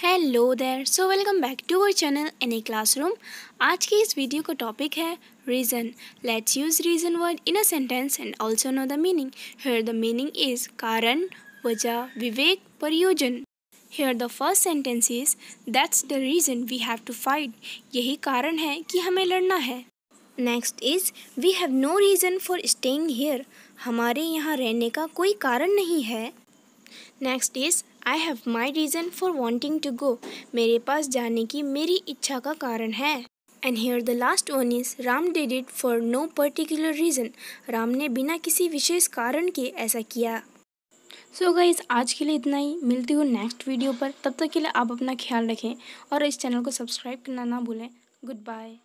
Hello there so welcome back to our channel in a classroom आज की इस video का टॉपिक है reason let's use reason word in a sentence and also know the meaning here the meaning is कारण, वजह, विवेक, प्रयोजन. Here the first sentence is that's the reason we have to fight यही कारण है कि हमें लड़ना है. Next is we have no reason for staying here हमारे यहाँ रहने का कोई कारण नहीं है. Next is I have my reason for wanting to go मेरे पास जाने की मेरी इच्छा का कारण है। And here the last one is Ram did it for no particular reason Ram ने बिना किसी विशेष कारण के ऐसा किया। सो so गाइज़ आज के लिए इतना ही। मिलती हूँ नेक्स्ट वीडियो पर। तब तक के लिए आप अपना ख्याल रखें और इस चैनल को सब्सक्राइब करना ना भूलें। Good bye